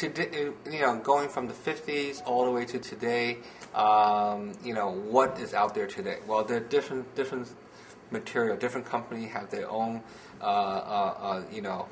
today, you know, going from the 50s all the way to today, um, you know, what is out there today? Well, there are different different material. Different company have their own, uh, uh, uh, you know,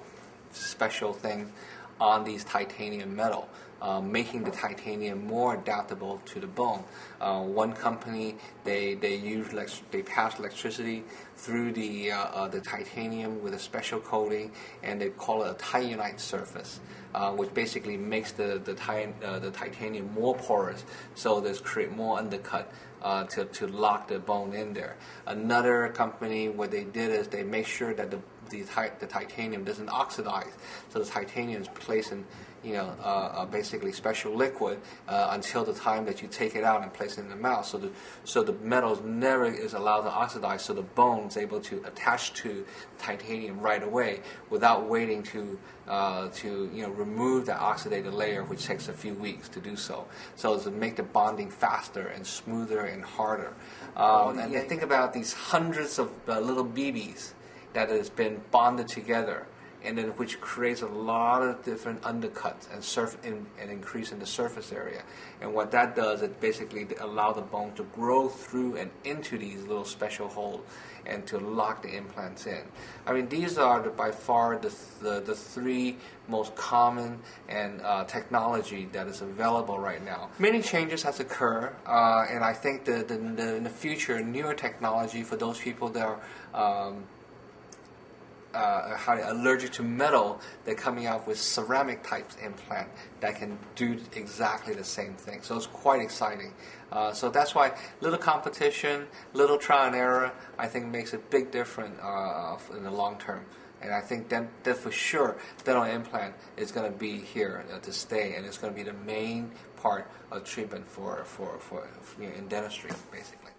special thing on these titanium metal. Uh, making the titanium more adaptable to the bone. Uh, one company they they use they pass electricity through the uh, uh, the titanium with a special coating, and they call it a TiUnite surface, uh, which basically makes the the, ti- the titanium more porous, so this create more undercut. Uh, to, to lock the bone in there. Another company, what they did is they make sure that the the, the titanium doesn't oxidize, so the titanium is placed in you know, uh, uh, basically special liquid uh, until the time that you take it out and place it in the mouth. So the so the metals never is allowed to oxidize. So the bone is able to attach to titanium right away without waiting to uh, to you know remove that oxidated layer, which takes a few weeks to do so. So it's to make the bonding faster and smoother and harder. Um, and think about these hundreds of uh, little BBs that has been bonded together and then which creates a lot of different undercuts and surf in, and increase in the surface area. And what that does, it basically allow the bone to grow through and into these little special holes and to lock the implants in. I mean, these are the, by far the, the, the, three most common and uh, technology that is available right now. Many changes has occurred, uh, and I think that in the future, newer technology for those people that are um, uh, how allergic to metal, they're coming out with ceramic type implant that can do exactly the same thing. So it's quite exciting. Uh, so that's why little competition, little trial and error, I think makes a big difference uh, in the long term. And I think that, that for sure, dental implant is going to be here uh, to stay, and it's going to be the main part of treatment for, for, for, for you know, in dentistry, basically.